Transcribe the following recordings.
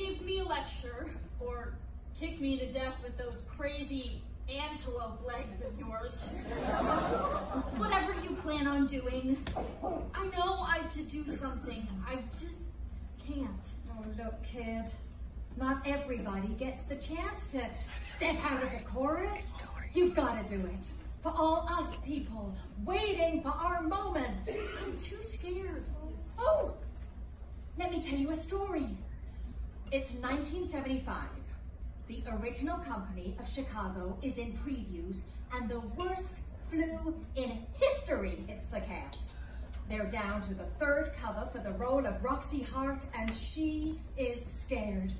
give me a lecture or kick me to death with those crazy antelope legs of yours. Whatever you plan on doing. I know I should do something. I just can't. Oh, look, kid. Not everybody gets the chance to step out of the chorus. You've got to do it. For all us people waiting for our moment. I'm too scared. Oh, let me tell you a story. It's 1975. The original company of Chicago is in previews, and the worst flu in history hits the cast. They're down to the third cover for the role of Roxie Hart, and she is scared.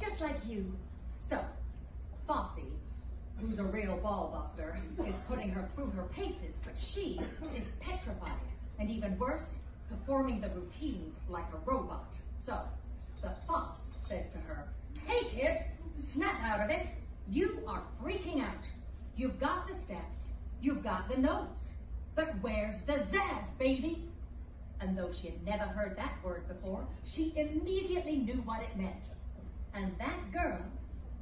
Just like you. So, Fosse, who's a real ballbuster, is putting her through her paces, but she is petrified. And even worse, performing the routines like a robot. So, the Fosse says to her, Hey kid, snap out of it. You are freaking out. You've got the steps, you've got the notes, but where's the zazz, baby? And though she had never heard that word before, she immediately knew what it meant. And that girl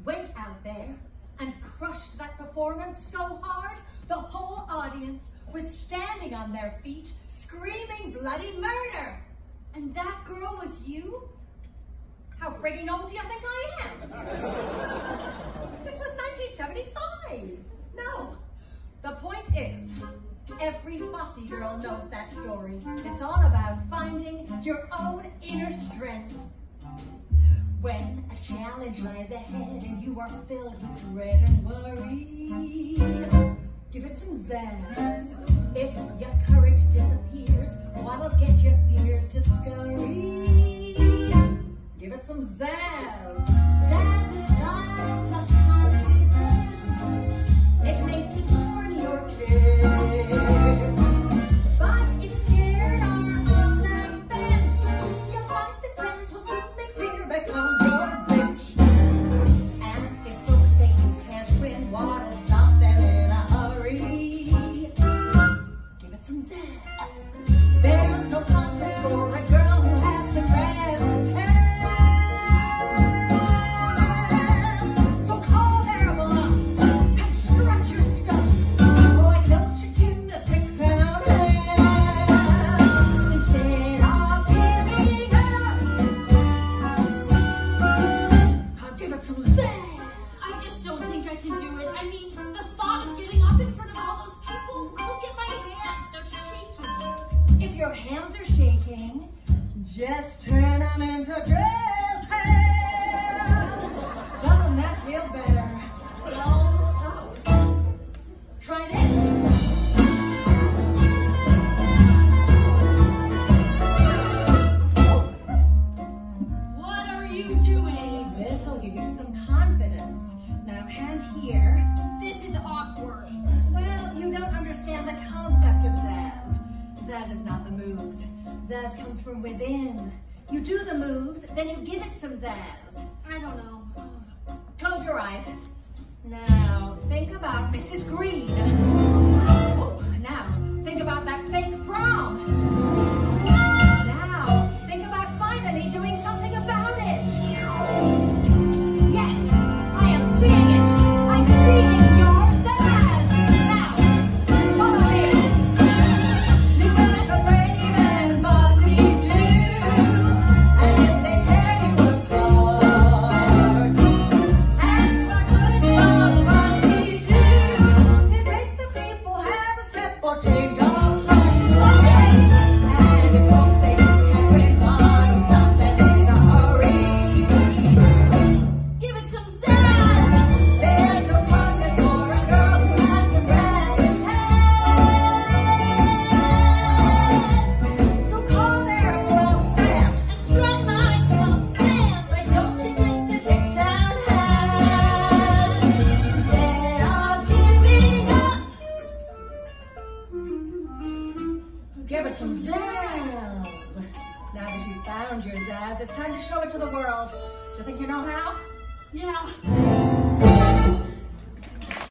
went out there and crushed that performance so hard, the whole audience was standing on their feet, screaming bloody murder. And that girl was you? Frigging old do you think I am? this was 1975. No. The point is, every Fosse girl knows that story. It's all about finding your own inner strength. When a challenge lies ahead and you are filled with dread and worry, give it some zazz. If your courage disappears, what'll get your fears to some zazz. Zazz is style plus confidence. It makes you corny or kid. But if scared or on the fence, your confidence will soon make fear become your bitch. And if folks say you can't win, what'll stop them in a hurry? Give it some zazz. There's no contest for a girl who has a gravitas. Comes from within. You do the moves, then you give it some Zazz. I don't know. Close your eyes. Now, think about Mrs. Greene. Your zazz, it's time to show it to the world. Do you think you know how? yeah.